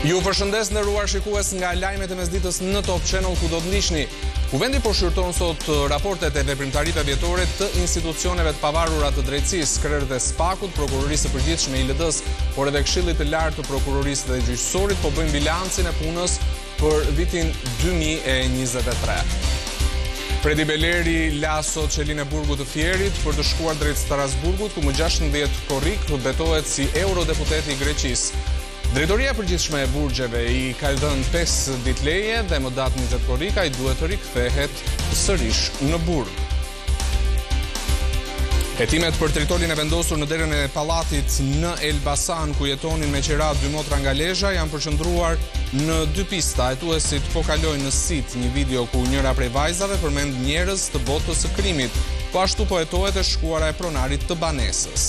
Ju përshëndes nderuar shikues nga lajmet e mesditës në Top Channel ku do të ndiqni. Kuvendi po shqyrton sot uh, raportet e veprimtarive vjetore të institucioneve të pavarura të drejtësisë, krerëve të SPAK-ut, Prokurorisë së Përgjithshme ILD-së, por edhe Këshillit të Lartë të Prokurorisë dhe Gjyqësorit po bëjnë bilancin e punës për vitin 2023. Fredi Beleri la sot qelinë e burgut të Fierit për të shkuar drejt Strasburgut, ku më 16 korrik betohet si eurodeputet i Greqisë. Drejtoria e përgjithshme e burgjeve i ka dhënë 5 ditë leje dhe më datë 20 korrik ai duhet të rikthehet sërish në burg. Hetimet për tritolin e vendosur në derën e pallatit në Elbasan, ku jetonin me qera dy motra nga Lezha, janë përqëndruar në dy pista. Hetuesit po kalojnë në sitë një video ku njëra prej vajzave përmend njerëz të botës së krimit. Po ashtu po hetohet e shkuara e pronarit të banesës.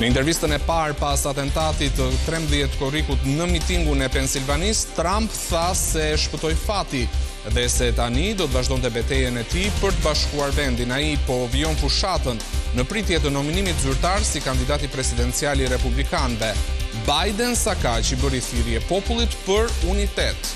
Në intervistën e parë pas atentatit të 13 korrikut në mitingun e Pensilvanisë, Trump tha se e shpëtoi fati. dhe se tani do të vazhdonte betejën e tij për të bashkuar vendin. Ai po vijon fushatën, në pritje të nominimit zyrtar si kandidati presidencial i republikanëve. Biden sakaq i bëri thirrje popullit për unitet.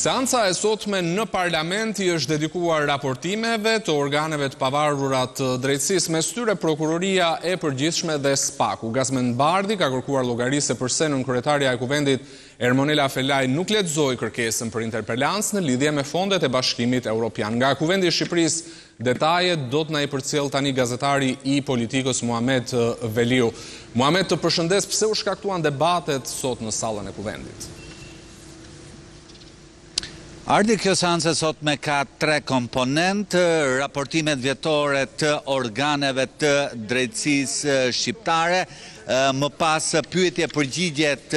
Seanca e sotme në Parlament i është dedikuar raportimeve të organeve të pavarura të drejtësisë, mes tyre Prokuroria e Përgjithshme dhe SPAK-u. Gazmend Bardhi ka kërkuar llogari se përse nënkryetarja e Kuvendit, Ermonela Felaj nuk lexoi kërkesën për interpelancë në lidhje me fondet e Bashkimit Europian. Nga Kuvendi i Shqipërisë Detajet do të na i përcjellë tani gazetari i politikës Muhamet Veliu. Muhamet, të përshëndes, pse u shkaktuan debatet sot në sallën e Kuvendit? Ardi, kjo seancë e sotme ka tre komponentë, raportimet vjetore të organeve të drejtësisë shqiptare, më pas pyetje-përgjigjet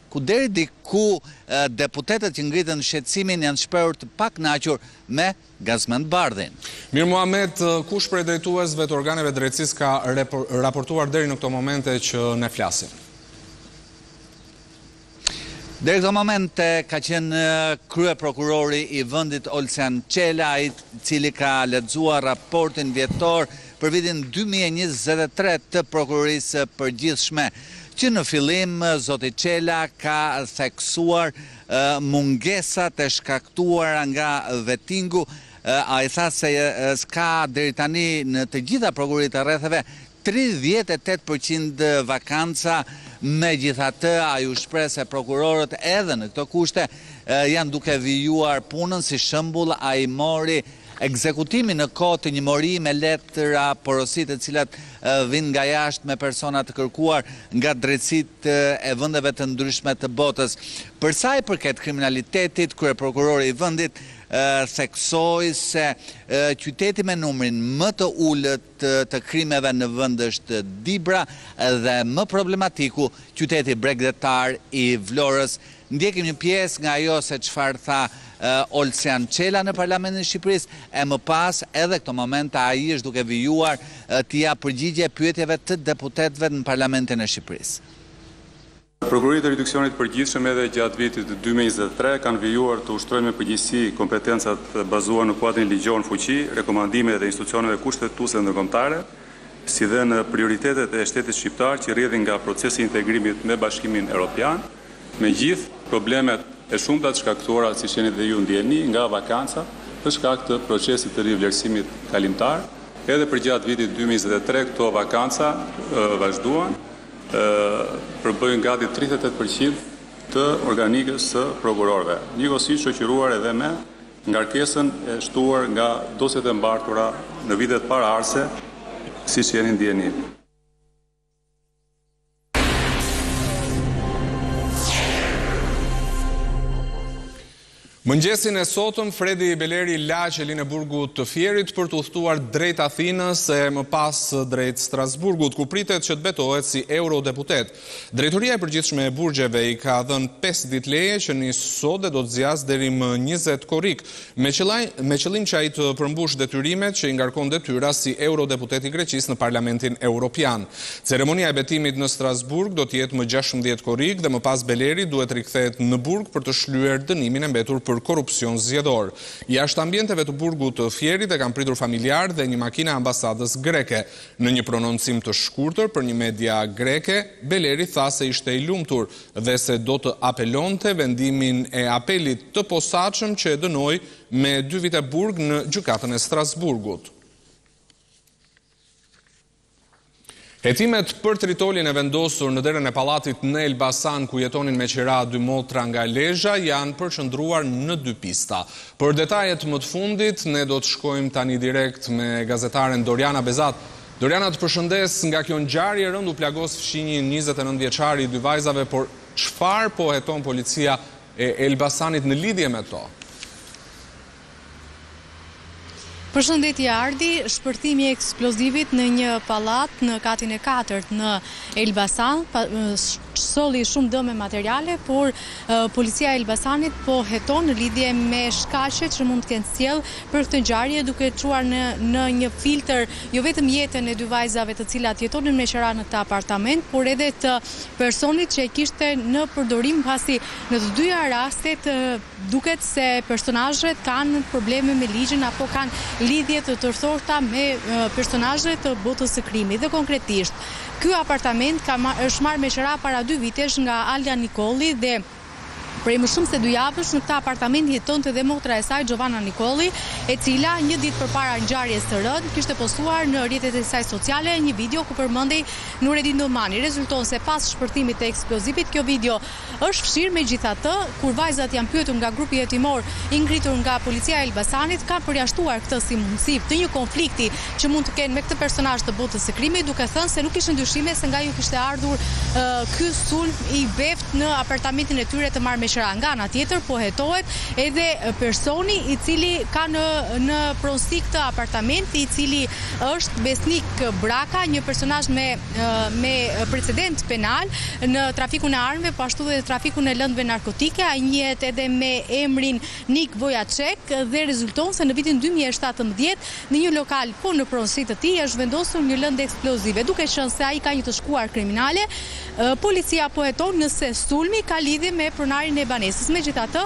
ku deri diku deputetët që ngritën shqetësimin janë shprehur të pakënaqur me Gazmend Bardhin. Mirë Muhamet, kush prej drejtuesve të organeve drejtësisë ka raportuar deri në këto momente që ne flasim? Deri këto momente ka qenë kryeprokurori i vendit Olsian Çela, i cili ka lexuar raportin vjetor, për vitin dy mijë e njëzet e tre të Prokurorisë së Përgjithshme, që në fillim zoti Çela ka theksuar mungesat e shkaktuara nga Vettingu, ai tha se ka deri tani në të gjitha prokuroritë e rretheve tridhjetë e tetë për qind vakanca, megjithatë ai u shpreh se prokurorët edhe në këto kushte janë duke vijuar punën, si shembull ai mori ekzekutimin në kohë të një mori me letërporosi të cilat vijnë nga jashtë me persona të kërkuar nga drejtësitë e vendeve të ndryshme të botës. Përsa i përket kriminalitetit, kryeprokurori i vendit theksoi se qyteti me numrin më të ulët të krimeve në vend është Dibra dhe më problematiku qyteti bregdetar i Vlorës, Ndjekim një pjesë nga ajo se çfarë tha Olsian Çela në Parlamentin e Shqipërisë e më pas edhe këto momente ai është duke vijuar t'i japë përgjigje pyetjeve të deputetëve në Parlamentin e Shqipërisë. Prokuroritë e juridiksionit të përgjithshëm edhe gjatë vitit dy mijë e njëzet e tre kanë vijuar të ushtrojnë me përgjegjësi kompetencat bazuar në kuadrin ligjor në fuqi, rekomandimet e institucioneve kushtetuese dhe ndërkombëtare, si dhe në prioritetet e shtetit shqiptar që rrjedhin nga procesi i integrimit me Bashkimin Europian. Me gjithë problemet e shumta të shkaktuara, siç jeni dhe ju në dijeni, nga vakanca, për shkak të procesit të rivlerësimit kalimtar, edhe përgjatë vitit dy mijë e njëzet e tre këto vakanca vazhduan, përbëjnë gati tridhjetë e tetë për qind të organikës së prokurorëve, njëkohësisht shoqëruar edhe me ngarkesën e shtuar nga dosjet e mbartura në vitet paraardhëse, siç jeni në dijeni. Mëngjesin e sotëm, Fredi Beleri la qelinë e burgut të Fierit për të udhëtuar drejt Athinës e më pas drejt Strasburgut, ku pritet që të betohet si eurodeputet. Drejtoria e përgjithshme e burgjeve i ka dhënë 5 ditë leje që nis sot dhe do të zgjasë deri më 20 korrik, Me qëllim që ai të përmbushë detyrimet që i ngarkon detyra si eurodeputet i Greqisë në Parlamentin Europian. Ceremonia e betimit në Strasburg do të jetë më gjashtëmbëdhjetë korrik dhe më pas Beleri duhet të rikthehet në burg për të shlyer dënimin e mbetur për korrupsion zgjedhor. Jashtë ambienteve të burgut të Fierit e kanë pritur familjarë dhe një makinë e ambasadës greke. Në një prononcim të shkurtër për një media greke, Beleri tha se ishte i lumtur dhe se do të apelonte vendimin e Apelit të Posaçëm që e dënoi me dy vite burg në Gjykatën e Strasburgut. Hetimet për tritolin e vendosur në derën e pallatit në Elbasan ku jetonin me qira dy motra nga Lezha janë përqendruar në dy pista. Për detajet më të fundit ne do të shkojmë tani direkt me gazetaren Dorjana Bezat. Dorjana të përshëndes, nga kjo ngjarje e rëndë u plagos fqinji, njëzet e nëntë vjeçari, i dy vajzave por çfarë po heton policia e Elbasanit në lidhje me to? Përshëndetje Ardi, shpërthimi i eksplozivit në një pallat në katin e katërt në Elbasan solli shumë dëme materiale, por Policia e Elbasanit po heton në lidhje me shkaqe që mund të kenë sjellë për këtë ngjarje duke çuar në një filtër jo vetëm jetën e dy vajzave të cilat jetonin me qera në këtë apartament, por edhe të personit që e kishte në përdorim pasi në të dyja rastet duket se personazhet kanë probleme me ligjin apo kanë lidhje të tërthorta me personazhe të botës së krimit dhe konkretisht Ky apartament është marrë me qira para dy vitesh nga Alda Nikolli dhe prej më shumë se dy javësh në këtë apartament jetonte dhe motra e saj Xhovana Nikolli, e cila një ditë përpara ngjarjes së rëndë kishte postuar në rrjetet e saj sociale një video ku përmendej Nuredin Dumani. Rezulton se pas shpërthimit të eksplozivit kjo video Është fshirë, megjithatë, kur vajzat janë pyetur nga grupi hetimor i ngritur nga Policia e Elbasanit, kanë përjashtuar këtë si mundësi të një konflikti që mund të kenë me këtë personazh të botës së krimit, duke thënë se nuk kishin dyshime se nga u kishte ardhur ky sulm i beftë në apartamentin e tyre të marrë me qera. Nga ana tjetër, po hetohet edhe personi i cili ka në pronësi këtë apartament, i cili është Besnik Braka, një personazh me me precedent penal në trafikun e armëve, po ashtu dhe trafikun e lëndëve narkotike, ai njihet edhe me emrin Nik Vojacek dhe rezulton se në vitin 2017 në një lokal po në pronësi të tij është vendosur një lëndë eksplozive, duke qenë se ai ka një të shkuar kriminale, policia po heton nëse sulmi ka lidhje me pronarin e banesës. Megjithatë,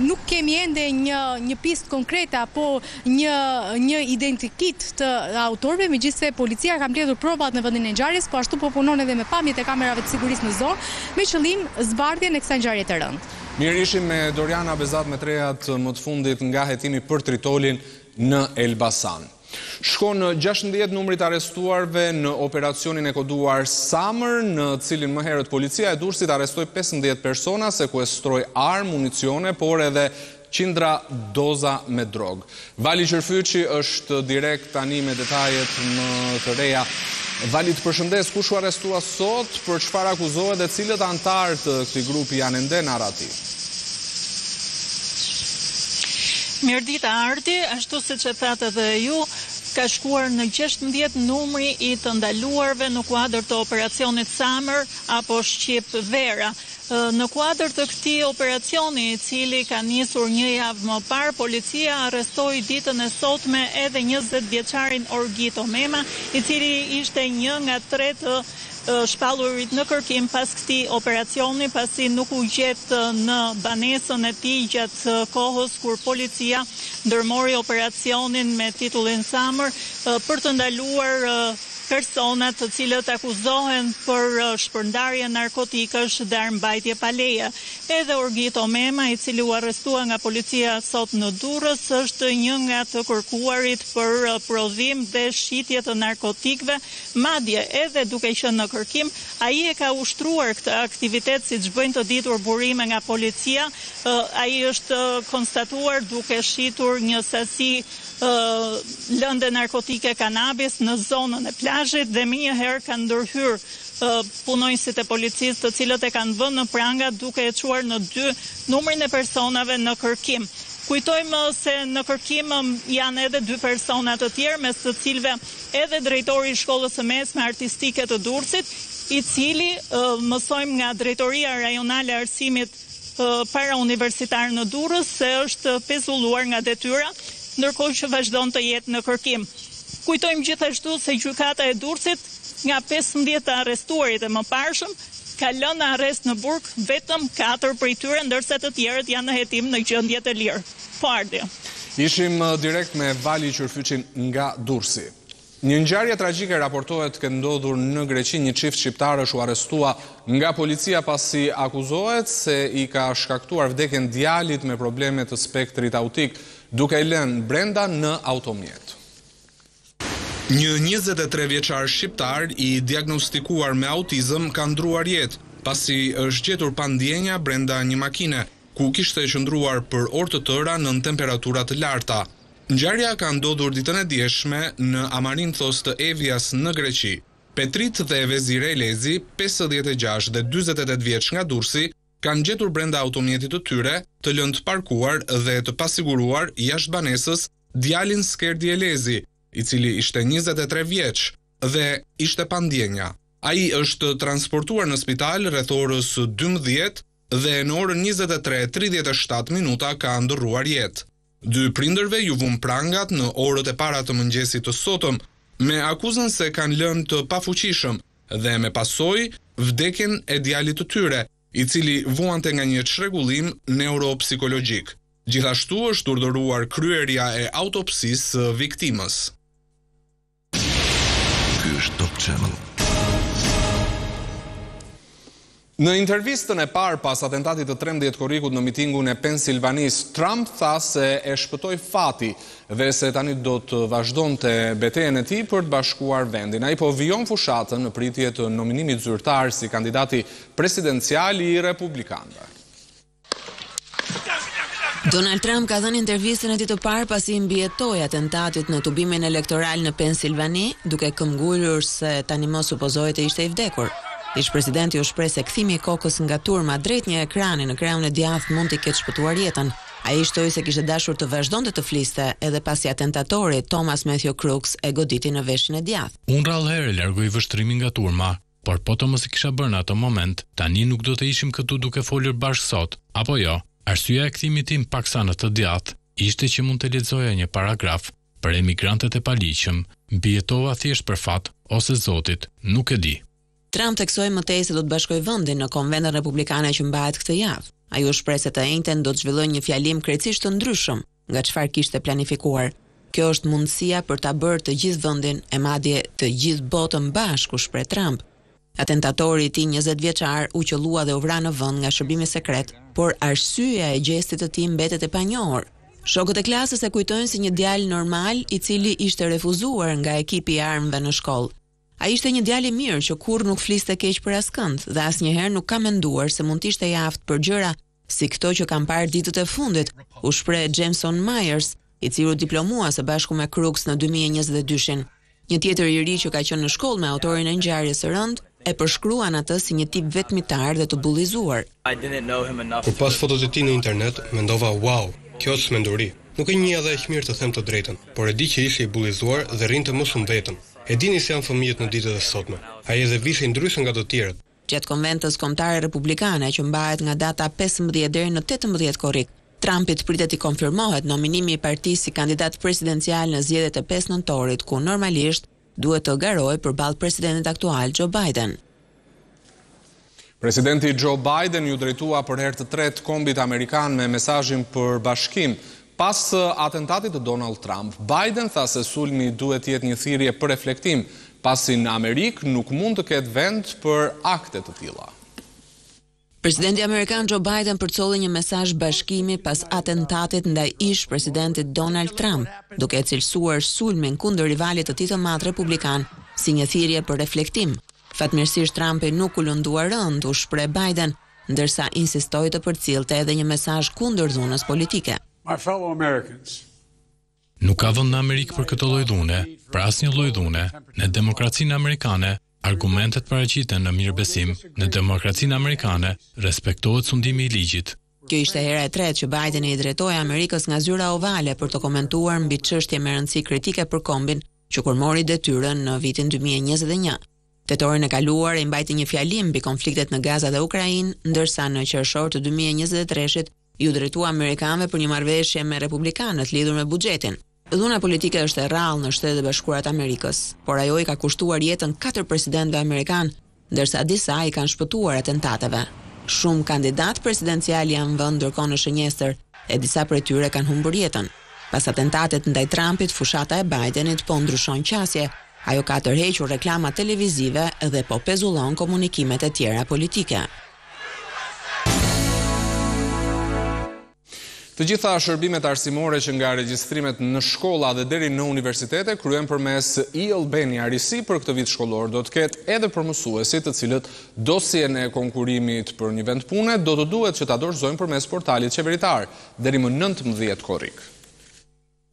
nuk kemi ende një një pistë konkrete apo një një identikit të autorëve, megjithëse policia ka mbledhur provat në vendin e ngjarjes, po ashtu po punon edhe me pamjet e kamerave të sigurisë në zonë, me qëllim zbardhjen e kësaj ngjarje të rëndë. Mirë ishim me Dorjana Bezat me të rejat më të fundit nga hetimi për Tritolin në Elbasan. Shkon në gjashtëmbëdhjetë numri i të arrestuarve në operacionin e koduar Summer, në të cilin më herët policia e Durrësit arrestoi pesëmbëdhjetë persona, sekuestroi armë, municione, por edhe Qindra doza me drogë. Vali Qyrfyçi është direkt tani me detajet më të reja. Vali, të përshëndes, kush u arrestua sot, për çfarë akuzohet dhe cilët anëtarë të këtij grupi janë ende në arrati? Mirëdita Ardi, ashtu siç e thatë edhe ju, ka shkuar në gjashtëmbëdhjetë numri i të ndaluarve në kuadër të operacionit Summer apo Shqip Vera. Në kuadër të këtij operacioni, i cili ka nisur një javë më parë, policia arrestoi ditën e sotme edhe njëzet vjeçarin Orgito Mema, i cili ishte një nga tre të shpallurit në kërkim pas këtij operacioni, pasi nuk u gjet në banesën e tij gjatë kohës kur policia ndërmori operacionin me titullin Summer për të ndaluar Persona të cilët akuzohen për shpërndarje narkotikësh dhe armëmbajtje pa leje. Edhe Orgito Mema, i cili u arrestua nga policia sot në Durrës, është një nga të kërkuarit për prodhim dhe shitje të narkotikëve, madje edhe duke qenë në kërkim, ai e ka ushtruar këtë aktivitet siç bëjnë të ditur burime nga policia, ai është konstatuar duke shitur një sasi lënde narkotike kanabis në zonën e plazhit dhe menjëherë kanë ndërhyrë punonjësit e policisë të cilët e kanë vënë në pranga duke e çuar në dy numrin e personave në kërkim. Kujtojmë se në kërkim janë edhe dy persona të tjerë mes të cilëve edhe drejtori i shkollës së mesme artistike të Durrësit i cili mësojmë nga drejtoria rajonale e arsimit parauniversitar në Durrës se është pezulluar nga detyra, ndërkohë që vazhdon të jetë në kërkim. Kujtojmë gjithashtu se Gjykata e Durrësit nga pesëmbëdhjetë të arrestuarit e mëparshëm ka lënë arrest në burg vetëm katër prej tyre, ndërsa të tjerët janë në hetim në gjendje të lirë. Po Ardi. Ishim direkt me Vali Qyrfyçin nga Durrësi. Një ngjarje tragjike raportohet të ketë ndodhur në Greqi, një çift shqiptarësh u arrestua nga policia pasi akuzohet se i ka shkaktuar vdekjen djalit me probleme të spektrit autik, duke e lënë brenda në automjet. Një njëzet e tre vjeçar shqiptar i diagnostikuar me autizëm ka ndërruar jetë, pasi është gjetur pa ndjenja brenda një makine, ku kishte qëndruar për orë të tëra nën temperatura të larta. Ngjarja ka ndodhur ditën e djeshme në Amarinthos të Evias në Greqi. Petrit dhe Vezire Elezi, pesëdhjetë e gjashtë dhe dyzet e tetë vjeç nga Durrësi, kanë gjetur brenda automjetit të tyre, të lënë të parkuar dhe të pasiguruar jashtë banesës djalin Skerdi Elezi, i cili ishte njëzet e tre vjeç dhe ishte pa ndjenja. Ai është transportuar në spital rreth orës dymbëdhjetë dhe në orën njëzet e tre e tridhjetë e shtatë minuta ka ndërruar jetë. Dy prindërve iu vunë prangat në orët e para të mëngjesit të sotëm me akuzën se kanë lënë të pafuqishëm dhe me pasojë vdekjen e djalit të tyre, i cili vuante nga një çrregullim neuropsikologjik. Gjithashtu është urdhëruar kryerja e autopsisë së viktimës. Ky është Top Channel. Në intervistën e parë pas atentatit të trembëdhjetë korrikut në mitingun e Pensilvanisë, Trump tha se e shpëtoi fati dhe se tani do të vazhdonte betejën e tij për të bashkuar vendin. Ai po vijon fushatën në pritje të nominimit zyrtar si kandidati presidencial i republikanëve. Donald Trump ka dhënë intervistën e tij të parë pasi i mbijetoi atentatit në tubimin elektoral në Pensilvani, duke këmbëngulur se tanimë supozohej të ishte i vdekur. Ish-presidenti u shpreh se kthimi i kokës nga turma drejt një ekrani në krahun e djathtë mund t'i ketë shpëtuar jetën. Ai shtoi se kishte dashur të vazhdonte të fliste edhe pasi atentatori, Thomas Matthew Crooks, e goditi në veshin e djathtë. Unë rrallëherë largoj vështrimin nga turma, Por po të mos e kisha bërë në atë moment, tani nuk do të ishim këtu duke folur bashkë sot, apo jo? Arsyeja e kthimit tim paksa në të djathtë ishte që mund të lexoja një paragraf për emigrantët e paligjshëm. Mbijetova thjesht për fat ose zotit, nuk e di. Trump theksoi më tej se do të bashkojë vendin në konventën republikane që mbahet këtë javë. Ai u shpreh se të enjten do të zhvillojë një fjalim krejtësisht të ndryshëm, nga çfarë kishte planifikuar. Kjo është mundësia për ta bërë të gjithë vendin e madje të gjithë botën bashkë, u shpreh Trump. Atentatori i tij njëzet vjeçar u qëllua dhe u vra në vend nga shërbimi sekret, por arsyeja e gjestit të tij mbetet e panjohur. Shokët e klasës e kujtojnë si një djalë normal i cili ishte refuzuar nga ekipi i armëve në shkollë. Ai ishte një djalë i mirë që kurrë nuk fliste keq për askënd dhe asnjëherë nuk kam menduar se mund të ishte i aftë për gjëra si këto që kam parë ditët e fundit, u shpreh Jameson Myers, i cili u diplomua së bashku me Crooks në dy mijë e njëzet e dyshin. Një tjetër i ri që ka qenë në shkollë me autorin e ngjarjes së rëndë, e përshkruan atë si një tip vetmitar dhe të bullizuar. Kur pashë fotot e tij në internet, mendova, wow, kjo është çmenduri. Nuk e njihja dhe aq mirë të them të drejtën, por e di që ishte i bullizuar dhe rrinte më shumë vetëm. E dini si janë fëmijët në ditët e sotme. Ai edhe vishej ndryshe nga të tjerët. Gjatë konventës kombëtare republikane që mbahet nga data pesëmbëdhjetë deri në tetëmbëdhjetë korrik, Trumpit pritet t'i konfirmohet nominimi i partisë si kandidat presidencial në zgjedhjet e pesë nëntorit, ku normalisht duhet të garojë përballë presidentit aktual Joe Biden. Presidenti Joe Biden iu drejtua për herë të tretë kombit amerikan me mesazhin për bashkim, Pas atentatit të Donald Trump, Biden tha se sulmi duhet të jetë një thirrje për reflektim, pasi në Amerikë nuk mund të ketë vend për akte të tilla. Presidenti amerikan Joe Biden përcolli një mesazh bashkimi pas atentatit ndaj ish-presidentit Donald Trump, duke e cilësuar sulmin kundër rivalit të tij të madh republikan si një thirrje për reflektim. Fatmirësisht Trumpi nuk u lëndua rëndë, u shpreh Biden, ndërsa insistoi të përcillte edhe një mesazh kundër dhunës politike. My fellow Americans, Nuk ka vend në Amerikë për këtë lloj dhune, për asnjë lloj dhune, në demokracinë amerikane argumentet paraqiten në mirëbesim, në demokracinë amerikane respektohet sundimi i ligjit. Kjo ishte hera e tretë që Bideni i drejtohej Amerikës nga Zyra Ovale për të komentuar mbi çështje me rëndësi kritike për kombin që kur mori detyrën në vitin dy mijë e njëzet e një. Tetorin e kaluar ai mbajti një fjalim mbi konfliktet në Gaza dhe Ukrainë, ndërsa në qershor të dy mijë e njëzet e treshit iu drejtua amerikanëve për një marrëveshje me republikanët lidhur me buxhetin. Dhuna politike është e rrallë në Shtetet e Bashkuara të Amerikës, por ajo i ka kushtuar jetën katër presidentëve amerikanë, ndërsa disa i kanë shpëtuar atentateve. Shumë kandidatë presidencialë janë vënë ndërkohë në shënjestër e disa prej tyre kanë humbur jetën. Pas atentatit ndaj Trumpit, fushata e Bidenit po ndryshon qasje, Ajo ka tërhequr reklamat televizive dhe po pezullon komunikimet e tjera politike. Të gjitha shërbimet arsimore që nga regjistrimet në shkolla dhe deri në universitete kryhen përmes e-Albania. Risi për këtë vit shkollor do të ketë edhe për mësuesit të cilët dosjen e konkurimit për një vend pune do të duhet që ta dorëzojnë përmes portalit qeveritar deri më nëntëmbëdhjetë korrik.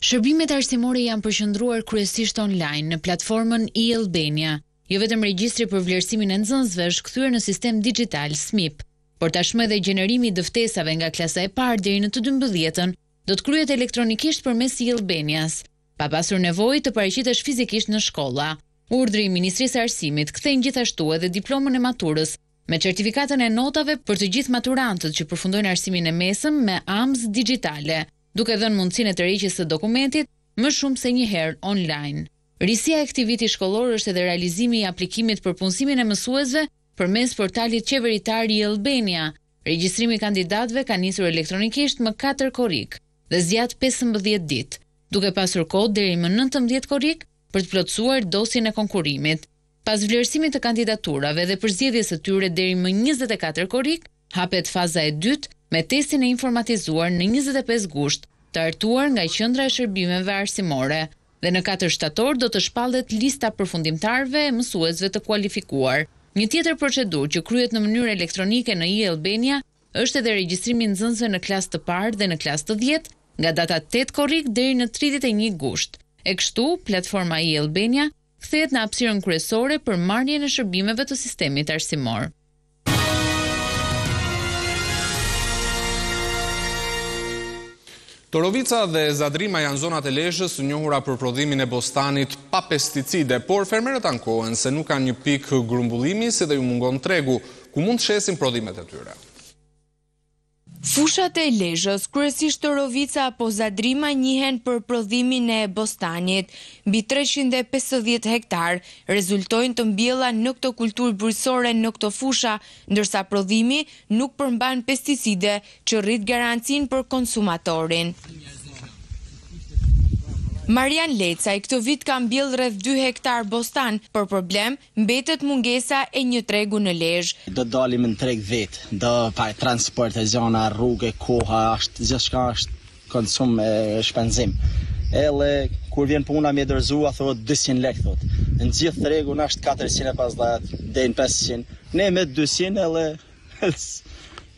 Shërbimet arsimore janë përqendruar kryesisht online në platformën e-Albania. Jo vetëm regjistri për vlerësimin e nxënësve është kthyer në sistem dixhital, SMIP, por tashmë edhe gjenerimi i dëftesave nga klasa e parë deri në të dymbëdhjetën do të kryhet elektronikisht përmes e-Albanias, pa pasur nevojë të paraqitesh fizikisht në shkolla. Urdhri i Ministrisë së Arsimit kthen gjithashtu edhe diplomën e maturës me certifikatën e notave për të gjithë maturantët që përfundojnë arsimin e mesëm me amzë dixhitale. duke dhënë mundësinë e tërheqjes së dokumentit më shumë se një herë online. Risia e këtij viti shkollor është edhe realizimi i aplikimit për punësimin e mësuesve përmes portalit qeveritar e-Albania. Regjistrimi i kandidatëve ka nisur elektronikisht më katër korrik dhe zgjat pesëmbëdhjetë ditë, duke pasur kohë deri më nëntëmbëdhjetë korrik për të plotësuar dosjen e konkurrimit. Pas vlerësimit të kandidaturave dhe përzgjedhjes së tyre deri më njëzet e katër korrik, Hapet faza e dytë me testin e informatizuar në njëzet e pesë gusht, të hartuar nga Qendra e Shërbimeve Arsimore, dhe në katër shtator do të shpallet lista përfundimtare e mësuesve të kualifikuar. Një tjetër procedurë që kryhet në mënyrë elektronike në e-Albania është edhe regjistrimi i nxënësve në klasë të parë dhe në klasë të dhjetë nga data tetë korrik deri në tridhjetë e një gusht. E kështu, platforma e-Albania kthehet në hapësirën kryesore për marrjen e shërbimeve të sistemit arsimor. Torovica dhe Zadrima janë zonat e Lezhës të njohura për prodhimin e bostanit pa pesticide, por fermerët ankohen se nuk kanë një pikë grumbullimi si dhe iu mungon tregu, ku mund të shesin prodhimet e tyre. Fushat e Lezhës, kryesisht Torovica apo Zadrima njihen për prodhimin e bostanit. Mbi treqind e pesëdhjetë hektarë rezultojnë të mbjella në këtë kulturë bujqësore në këto fusha, ndërsa prodhimi nuk përmban pesticide që rrit garancinë për konsumatorin. Marian Lecaj këtë vit ka mbjellë rreth dy hektarë bostan, por problem Mbetet mungesa e një tregu në Lezhë. Do dalim në treg vet do pa transport e gjana rruge koha asht gjithçka asht konsum e shpenzim edhe kur vjen puna me dorëzu thotë dyqind lek thotë në gjithë tregun asht katërqind e pesëdhjetë deri në pesëqind ne me dyqind edhe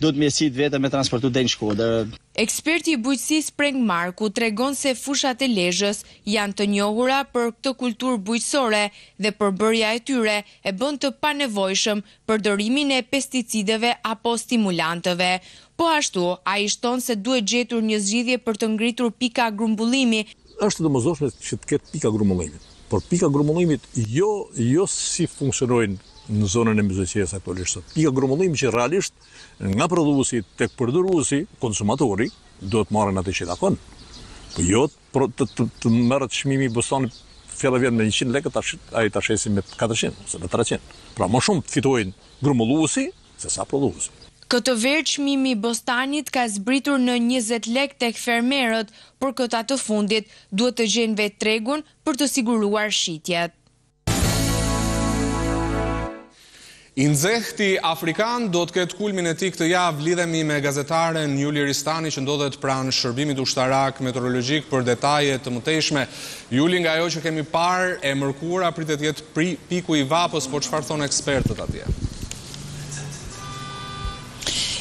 duhet me qitë vetë me transportu deri në Shkodër. Eksperti i bujqësisë Preng Marku tregon se fushat e Lezhës janë të njohura për këtë kulturë bujqësore dhe përbërja e tyre e bën të panevojshëm përdorimin e pesticideve apo stimulantëve. Po ashtu, ai shton se duhet gjetur një zgjidhje për të ngritur pika grumbullimi, Është e domosdoshme që të ketë pika grumbullimi, por pika grumbullimi jo jo si funksionojnë në zonën e Myzeqesë aktualisht. Pika grumbullimi që realisht nga prodhuesi tek përdoruesi, konsumatori, duhet të marrin atë që i takon, po jo të merret çmimi i bostanit fjala vjen me njëqind lekë ai ta shesin me katërqind ose me treqind. Pra më shumë të fitojnë grumulluesi sesa prodhuesi. Këtë verë çmimi i bostanit ka zbritur në njëzet lekë tek fermerët, por këta të fundit duhet të gjejnë vetë tregun për të siguruar shitjet. I nxehti afrikan do të ketë kulmin e tij këtë javë. Lidhemi me gazetaren Juli Ristani që ndodhet pranë shërbimit ushtarak meteorologjik për detaje të mëtejshme. Juli, nga ajo që kemi parë, e mërkura pritet të jetë piku i vapës, por çfarë thonë ekspertët atje?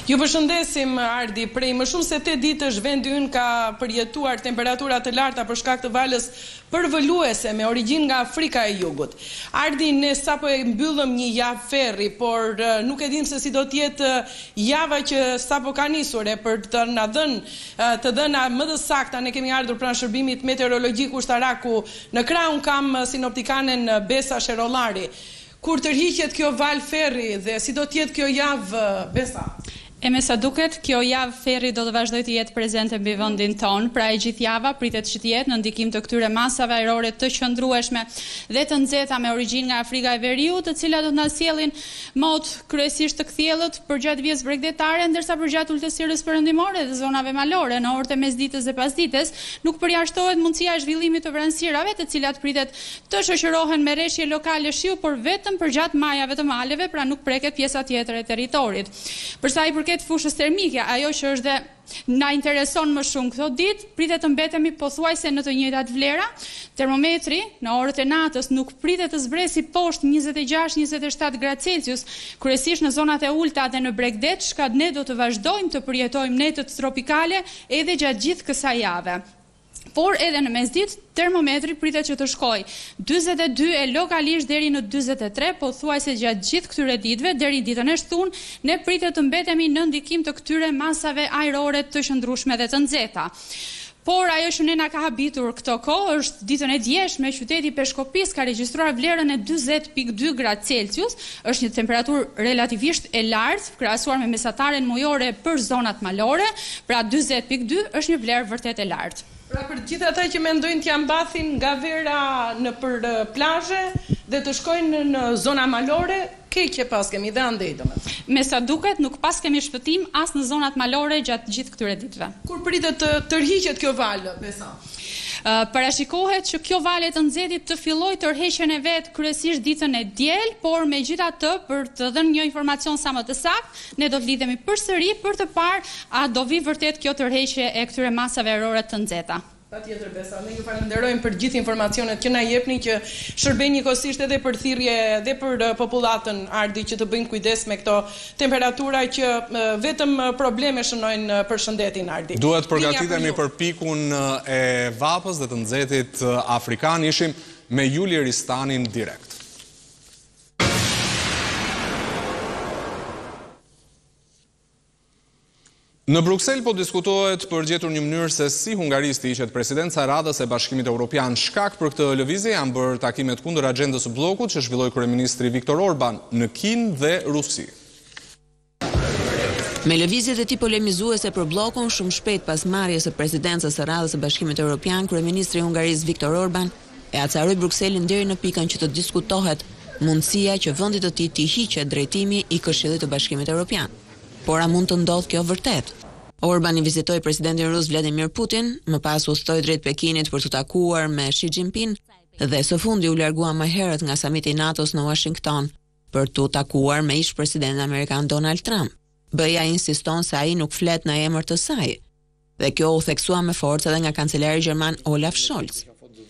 Ju përshëndesim Ardi, prej më shumë se tetë ditësh vendi ynë ka përjetuar temperatura të larta për shkak të valës përvëluese me origjinë nga Afrika e Jugut. Ardi ne sapo e mbyllëm një javë ferri, por nuk e dimë se si do të jetë java që sapo ka nisur e për të na dhënë të dhëna më të sakta ne kemi ardhur pranë shërbimit meteorologjik ushtarak ku në krah unë kam sinoptikanen Besa Sherollari. Kur tërhiqet kjo valë ferri dhe si do të jetë kjo javë Besa? E me sa duket, kjo javë ferri do të vazhdojë të jetë prezente mbi vendin tonë, pra e gjithë java pritet që të jetë në ndikim të këtyre masave ajrore të qëndrueshme dhe të nxehta me origjinë nga Afrika e Veriut, të cilat do të na sjellin mot kryesisht të kthjellët përgjatë vijës bregdetare, ndërsa përgjatë ultësirës perëndimore dhe zonave malore në orët e mesditës dhe pasdites nuk përjashtohet mundësia e zhvillimit të vranësirave të cilat pritet Të shoqërohen me reshje lokale shiu por vetëm përgjatë majave të maleve pra nuk preket pjesa tjetër e territorit. Për sa i përket fushës termike, ajo që është dhe na intereson më shumë këto ditë, pritet të mbetemi pothuajse në të njëjtat vlera, termometri në orët e natës nuk pritet të zbresi poshtë njëzet e gjashtë njëzet e shtatë gradë celsius, kryesisht në zonat e ulëta dhe në bregdet çka ne do të vazhdojmë të përjetojmë netët tropikale edhe gjatë gjithë kësaj jave. Por edhe në mesditë, termometri pritet që të shkojë dyzet e dy e lokalisht deri në dyzet e tre pothuajse gjatë gjithë këtyre ditëve deri ditën e shtunë, ne pritet të mbetemi në ndikim të këtyre masave ajrore të qëndrueshme dhe të nxehta. Por ajo që ne na ka habitur këto kohë është ditën e djeshme, qyteti i Peshkopisë ka regjistruar vlerën e dyzet pikë dy gradë Celsius, është një temperaturë relativisht e lartë. krahasuar me mesataren mujore për zonat malore, pra dyzet pikë dy, është një vlerë vërtet e lartë. Pra për të gjithë ata që mendojnë t'ia mbathin nga vera nëpër plazhe dhe të shkojnë në zona malore, keq e paskemi dhe andej domethënë. Me sa duket nuk paskemi shpëtim as në zonat malore gjatë gjithë këtyre ditëve. Kur pritet të tërhiqet kjo valë, Besa? Parashikohet që kjo valë e të nxehtit të fillojë tërheqjen e vet kryesisht ditën e diel, por megjithatë për të dhënë një informacion sa më të saktë, ne do të lidhemi përsëri për të parë a do vijë vërtet kjo tërheqje e këtyre masave ajrore të nxehta. Patjetër Besa, ne ju falënderojmë për të gjithë informacionet që na jepni që shërbejnë njëkohësisht edhe për thirrje dhe për popullatën Ardi që të bëjnë kujdes me këto Temperatura që vetëm probleme shënojnë për shëndetin, Ardi. Duhet të përgatitemi për pikun e vapës dhe të nxehtit afrikan. Ishim me Juli Ristanin direkt. Në Bruksel po diskutohet për gjetur një mënyrë se si Hungarisë t'i hiqet presidenca e radhës e Bashkimit Europian. Shkak për këtë lëvizje janë bërë takimet kundër axhendës së bllokut që zhvilloi kryeministri Viktor Orban në Kinë dhe Rusi. Me lëvizjet e tij polemizuese për bllokun, shumë shpejt pas marrjes së presidencës së radhës së Bashkimit Europian, kryeministri i Hungarisë Viktor Orban e acaroi Brukselin deri në pikën që të diskutohet mundësia që vendit të tij t'i hiqet drejtimi i Këshillit të Bashkimit Europian. Por a mund të ndodhë kjo vërtet? Orbani vizitoi presidentin rus Vladimir Putin, më pas udhëtoi drejt Pekinit për t'u takuar me Xi Jinping dhe së fundi u largua më herët nga samiti i NATO-s në Uashington për t'u takuar me ish-presidentin amerikan Donald Trump. BE-ja insiston se ai nuk flet në emër të saj. Dhe kjo u theksua me forcë edhe nga kancelari gjerman Olaf Scholz.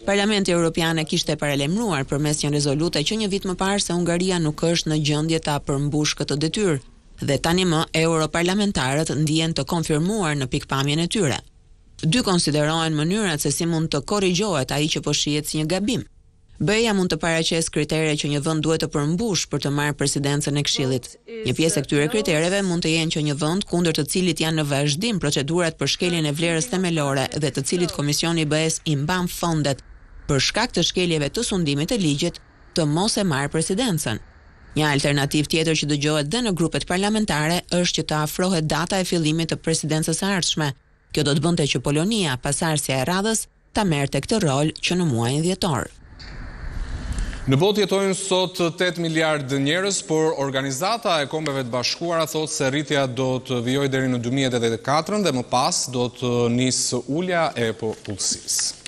Parlamenti Europian e kishte paralajmëruar përmes një rezolute që një vit më parë se Hungaria nuk është në gjendje ta përmbushë këtë detyrë dhe tanimë europarlamentarët ndihen të konfirmuar në pikëpamjen e tyre. Dy konsiderohen mënyrat se si mund të korrigjohet ai që po shihet si një gabim. BE-ja mund të paraqesë kritere që një vend duhet të përmbushë për të marrë presidencën e Këshillit. Një pjesë e këtyre kritereve mund të jenë që një vend kundër të cilit janë në vazhdim procedurat për shkeljen e vlerës themelore dhe të cilit Komisioni i BE-së i mban fondet për shkak të shkeljeve të sundimit të ligjit, të mos e marrë presidencën. Një alternativë tjetër që dëgjohet dhe në grupet parlamentare është që të afrohet data e fillimit të presidencës së ardhshme. Kjo do të bënte që Polonia, pasardhësja e radhës, ta merrte këtë rol që në muajin dhjetor. Në botë jetojnë sot tetë miliardë njerëz, por Organizata e Kombeve të Bashkuara thotë se rritja do të vijojë deri në dy mijë e tetëdhjetë e katër dhe më pas do të nisë ulja e popullsisë.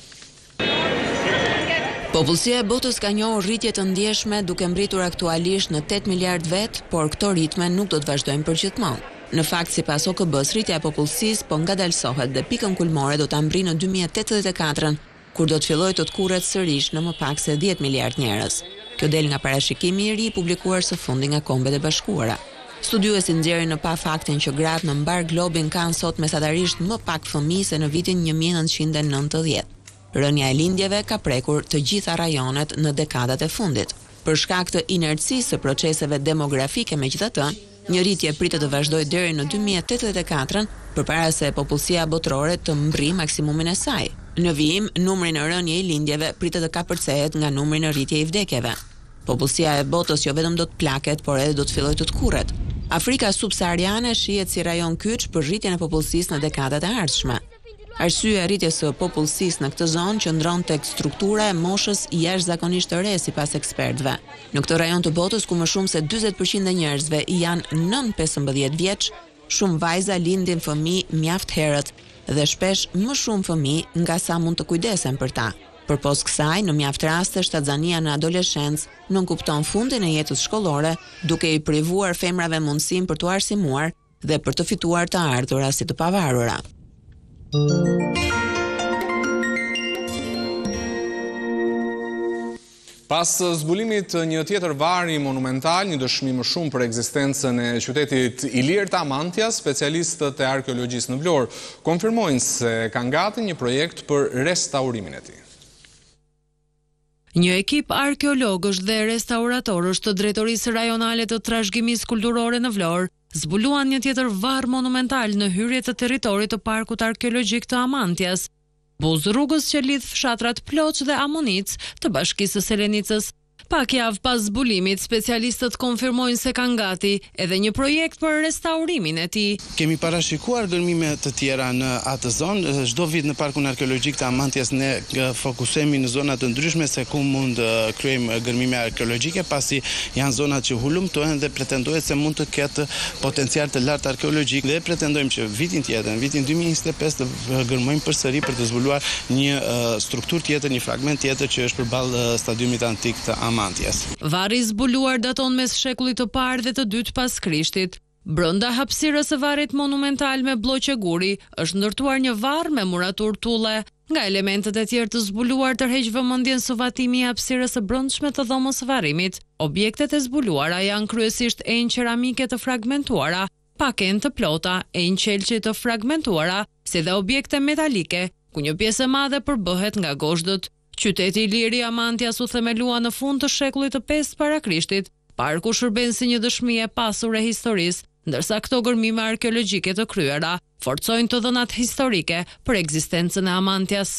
Popullsia e botës ka njohur rritje të ndjeshme, duke mbritur aktualisht në tetë miliardë vetë, por këto ritme nuk do të vazhdojnë përgjithmonë. Në fakt, sipas OKB-së, rritja e popullsisë po ngadalësohet dhe pikën kulmore do ta mbrijë në dy mijë e tetëdhjetë e katër-ën, kur do të fillojë të tkurret sërish në më pak se dhjetë miliardë njerëz. Kjo del nga parashikimi i ri i publikuar së fundi nga Kombet e Bashkuara. Studiuesit nxjerrin në pah faktin që gratë në mbarë globin kanë sot mesatarisht më pak fëmijë se në vitin një mijë e nëntëqind e nëntëdhjetë. Rënia e lindjeve ka prekur të gjitha rajonet në dekadat e fundit. Për shkak të inercisë së proceseve demografike, megjithatë, Një rritje pritet të vazhdojë deri në dy mijë e tetëdhjetë e katër, përpara se popullsia botërore të mbërrijë maksimumin e saj. Në vijim, numri në rënie i lindjeve pritet të kapërcehet nga numri në rritje i vdekjeve. Popullsia e botës jo vetëm do të plaket, por edhe do të fillojë të tkurret. Afrika subsahariane shihet si rajon kyç për rritjen e popullsisë në dekadat e ardhshme. Arsyeja e rritjes së popullsisë në këtë zonë qëndron tek struktura e moshës jashtëzakonisht të re sipas ekspertëve. Në këtë rajon të botës ku më shumë se dyzet për qind e njerëzve janë nën pesëmbëdhjetë vjeç, shumë vajza lindin fëmijë mjaft herët dhe shpesh më shumë fëmijë nga sa mund të kujdesen për ta. Përpos kësaj, në mjaft raste shtatzania në adoleshencë nënkupton fundin e jetës shkollore, duke i privuar femrave mundësinë për t'u arsimuar, dhe për të fituar të ardhura si të pavarura. Pas zbulimit të një tjetër varri monumental, një dëshmi më shumë për ekzistencën e qytetit ilir të Amantias, specialistët e arkeologjisë në Vlorë konfirmojnë se kanë gati një projekt për restaurimin e tij. Një ekip arkeologësh dhe restauratorësh të Drejtorisë Rajonale të Trashëgimisë Kulturore në Vlorë zbuluan një tjetër varr monumental në hyrje të territorit të Parkut Arkeologjik të Amantias, buzë rrugës që lidh fshatrat Ploç dhe Amonicë të bashkisë së Selenicës. Pak javë pas zbulimit, specialistët konfirmojnë se kanë gati edhe një projekt për restaurimin e tij. Kemi parashikuar gërmime të tjera në atë zonë. Çdo vit në Parkun Arkeologjik të Amantias ne fokusohemi në zona të ndryshme se ku mund të kryejmë gërmime arkeologjike, pasi janë zona që hulumtohen dhe pretendohet se mund të ketë potencial të lartë arkeologjik dhe pretendojmë që vitin tjetër, në vitin dy mijë e njëzet e pesë, të Gërmojmë përsëri për të zbuluar një strukturë tjetër, një fragment tjetër që është përballë stadiumit antik të Amantias. Varri i zbuluar daton mes shekullit të parë dhe të dytë pas Krishtit. Brenda hapësirës së varrit monumental me blloqe guri është ndërtuar një varr me muraturë tulle. Nga elementet e tjerë të zbuluar tërheq vëmendjen suvatimi i hapësirës së brendshme të dhomës së varrimit. Objektet e zbuluara janë kryesisht enë qeramike të fragmentuara, pak enë të plota enë qelqi të fragmentuara, si dhe objekte metalike, ku një pjesë e madhe përbëhet nga gozhdët. Qyteti ilir i Amantias u themelua në fund të shekullit të pestë para Krishtit. Parku shërben si një dëshmi e pasur e historisë, ndërsa këto gërmime arkeologjike të kryera forcojnë të dhënat historike për ekzistencën e Amantias.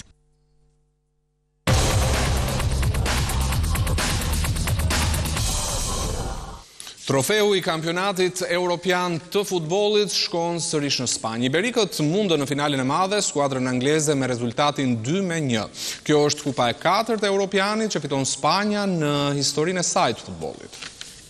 Trofeu i kampionatit europian të futbollit shkon sërish në Spanjë. Iberikët mundën në finalen e madhe skuadrën angleze me rezultatin 2 me 1. Kjo është kupa e katërt e europianit që fiton Spanja në historinë e saj të futbollit.